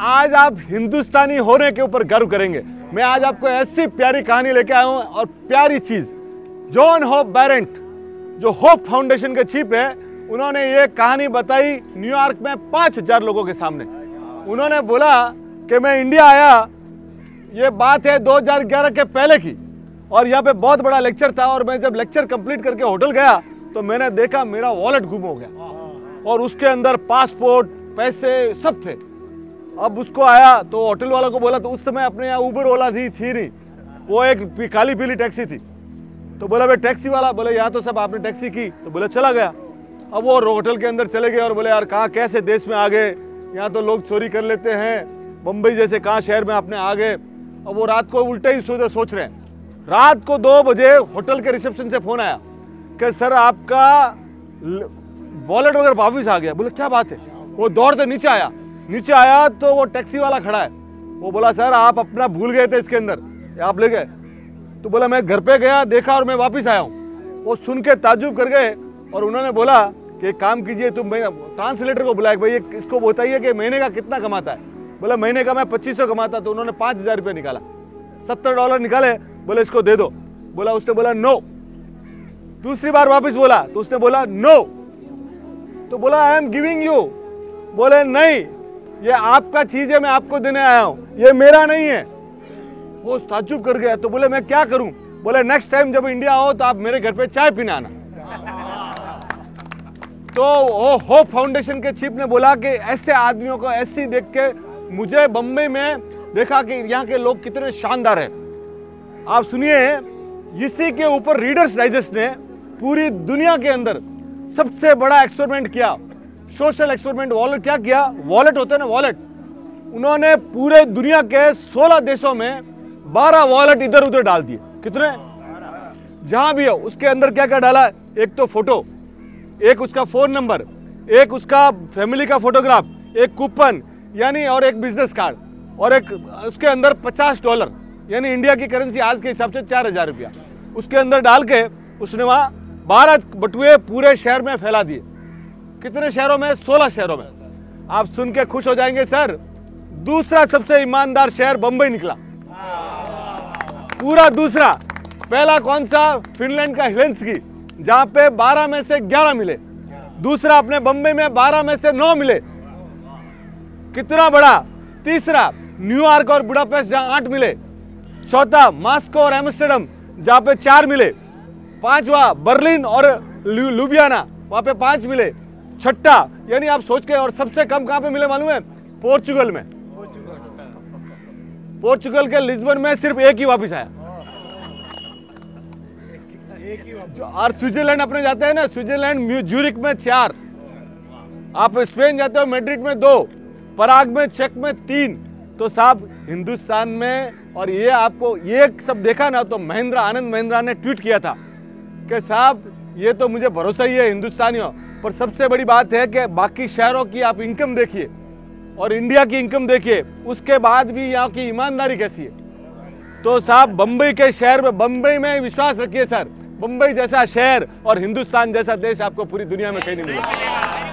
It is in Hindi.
आज आप हिंदुस्तानी होने के ऊपर गर्व करेंगे। मैं आज आपको ऐसी प्यारी कहानी लेके आया हूँ और प्यारी चीज़, जॉन होप बैरेंट, जो होप फाउंडेशन के चीफ है, उन्होंने ये कहानी बताई न्यूयॉर्क में पाँच हज़ार लोगों के सामने। उन्होंने बोला कि मैं इंडिया आया, ये बात है 2011 के पहले की, और यहाँ पे बहुत बड़ा लेक्चर था, और मैं जब लेक्चर कंप्लीट करके होटल गया तो मैंने देखा मेरा वॉलेट गुम हो गया। और उसके अंदर पासपोर्ट पैसे सब थे। अब उसको आया तो होटल वाला को बोला तो उस समय अपने यहाँ उबर ओला थी थी नहीं। वो एक काली पीली टैक्सी थी। तो बोला, भाई, टैक्सी वाला? बोले, यहाँ तो सब आपने टैक्सी की। तो बोले, चला गया। अब वो होटल के अंदर चले गए और बोले, यार, कहाँ, कैसे देश में आ गए? यहाँ तो लोग चोरी कर लेते हैं। बम्बई जैसे कहाँ शहर में अपने आ गए? अब वो रात को उल्टे ही सोच सोच रहे हैं। रात को दो बजे होटल के रिसेप्शन से फ़ोन आया कि, सर, आपका वॉलेट वगैरह वापिस आ गया। बोले, क्या बात है? वो दौड़ते नीचे आया। नीचे आया तो वो टैक्सी वाला खड़ा है। वो बोला, सर, आप अपना भूल गए थे इसके अंदर। आप ले गए। तो बोला, मैं घर पे गया, देखा और मैं वापस आया हूँ। वो सुन के ताजुब कर गए और उन्होंने बोला कि एक काम कीजिए, तुम मैं ट्रांसलेटर को बुलाया भाई इसको बताइए कि महीने का कितना कमाता है। बोला, महीने का मैं पच्चीस सौ कमाता तो उन्होंने पाँच हज़ार निकाला। सत्तर डॉलर निकाले, बोले, इसको दे दो। बोला, उसने बोला, नो। दूसरी बार वापस बोला तो उसने बोला, नो। तो बोला आई एम गिविंग यू बोले, नहीं। ये आपका चीज़ है मैं आपको देने आया हूँ। ये मेरा नहीं है। वो ताजुब कर गया तो बोले, मैं क्या करूँ? बोले नेक्स्ट टाइम जब इंडिया आओ तो आप मेरे घर पे चाय पीने आना। तो वो होप फाउंडेशन के चीफ ने बोला कि ऐसे आदमियों को ऐसी देख के मुझे बम्बई में देखा कि यहाँ के लोग कितने शानदार हैं। आप सुनिए, इसी के ऊपर रीडर्स डाइजेस्ट ने पूरी दुनिया के अंदर सबसे बड़ा एक्सपेरिमेंट किया। सोशल एक्सपेरिमेंट वॉलेट, क्या किया? वॉलेट होता ना, वॉलेट। उन्होंने पूरे दुनिया के 16 देशों में 12 वॉलेट इधर उधर डाल दिए। कितने? जहाँ भी हो, उसके अंदर क्या क्या डाला एक तो फ़ोटो, एक उसका फ़ोन नंबर, एक उसका फैमिली का फोटोग्राफ, एक कूपन, यानी और एक बिज़नेस कार्ड, और एक, उसके अंदर 50 डॉलर, यानी इंडिया की करेंसी आज के हिसाब से चार हज़ार रुपया। उसके अंदर डाल के उसने वहाँ बारह बटुए पूरे शहर में फैला दिए। कितने शहरों में? सोलह शहरों में। आप सुन के खुश हो जाएँगे, सर। दूसरा सबसे ईमानदार शहर बंबई निकला। पूरा दूसरा। पहला कौन सा? फिनलैंड का हेलेंस्की, जहाँ पे 12 में से 11 मिले। दूसरा अपने बम्बई में 12 में से 9 मिले। कितना बड़ा? तीसरा, न्यूयॉर्क और बुडापेस्ट, जहाँ आठ मिले। चौथा, मास्को और एम्स्टर्डम, जहाँ पे चार मिले। पांचवा, बर्लिन और लुबियाना, वहाँ पे पाँच मिले। छठा यानी आप सोच के और सबसे कम कहाँ पे मिले मालूम है? पोर्चुगल में। पोर्चुगल के लिस्बन में सिर्फ़ एक ही वापस आया। जो- और स्विट्जरलैंड अपने जाते हैं ना, स्विट्जरलैंड ज्यूरिक में चार। आप स्पेन जाते हो, मैड्रिड में दो, पराग में, चेक में तीन। तो साहब, हिंदुस्तान में, और ये आपको, ये सब देखा ना तो महेंद्र, आनंद महेंद्रा ने ट्वीट किया था। कि साहब, ये तो मुझे भरोसा ही है, हिंदुस्तानियों। पर सबसे बड़ी बात है कि बाकी शहरों की आप इनकम देखिए और इंडिया की इनकम देखिए, उसके बाद भी यहाँ की ईमानदारी कैसी है? तो साहब बम्बई के शहर में बम्बई में विश्वास रखिए सर। बम्बई जैसा शहर और हिंदुस्तान जैसा देश आपको पूरी दुनिया में कहीं नहीं मिलेगा